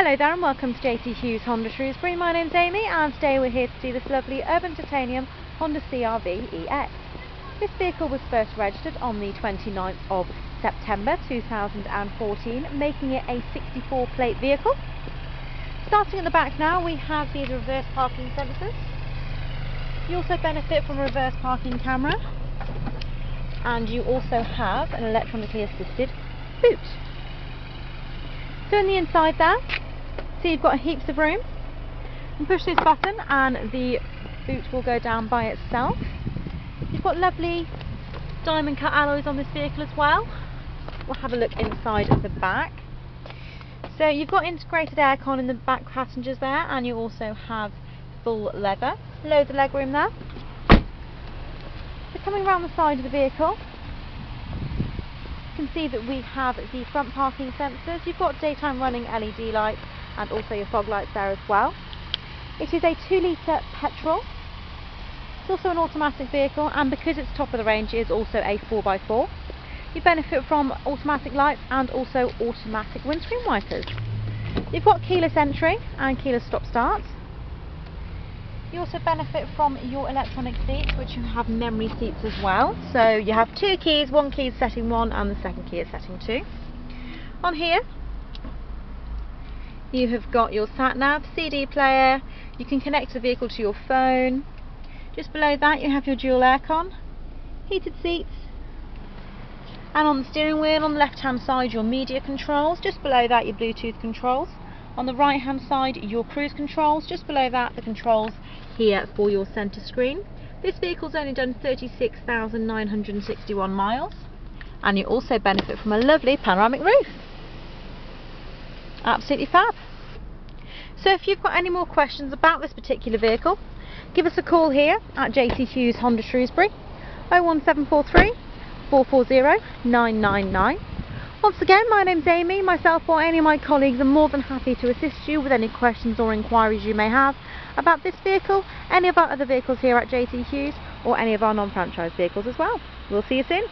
Hello there and welcome to JT Hughes Honda Shrewsbury. My name's Amy and today we're here to see this lovely urban titanium Honda CR-V EX. This vehicle was first registered on the 29th of September 2014 making it a 64 plate vehicle. Starting at the back now we have these reverse parking sensors. You also benefit from a reverse parking camera and you also have an electronically assisted boot. So in the inside there, see you've got heaps of room. And push this button and the boot will go down by itself. You've got lovely diamond cut alloys on this vehicle as well. We'll have a look inside of the back. So you've got integrated aircon in the back passengers there and you also have full leather. Loads of legroom there. So coming around the side of the vehicle, you can see that we have the front parking sensors. You've got daytime running LED lights and also your fog lights there as well. It is a 2 litre petrol. It's also an automatic vehicle and because it's top of the range it is also a 4x4. You benefit from automatic lights and also automatic windscreen wipers. You've got keyless entry and keyless stop start. You also benefit from your electronic seats, which you have memory seats as well. So you have two keys, one key is setting 1 and the second key is setting 2. On here, you have got your sat-nav, CD player, you can connect the vehicle to your phone. Just below that you have your dual aircon, heated seats, and on the steering wheel on the left hand side your media controls, just below that your Bluetooth controls. On the right hand side your cruise controls, just below that the controls here for your centre screen. This vehicle's only done 36,961 miles and you also benefit from a lovely panoramic roof. Absolutely fab. So if you've got any more questions about this particular vehicle, give us a call here at JT Hughes Honda Shrewsbury 01743 440 999 once again, my name's Amy. Myself or any of my colleagues are more than happy to assist you with any questions or inquiries you may have about this vehicle, any of our other vehicles here at JT Hughes, or any of our non-franchise vehicles as well. We'll see you soon.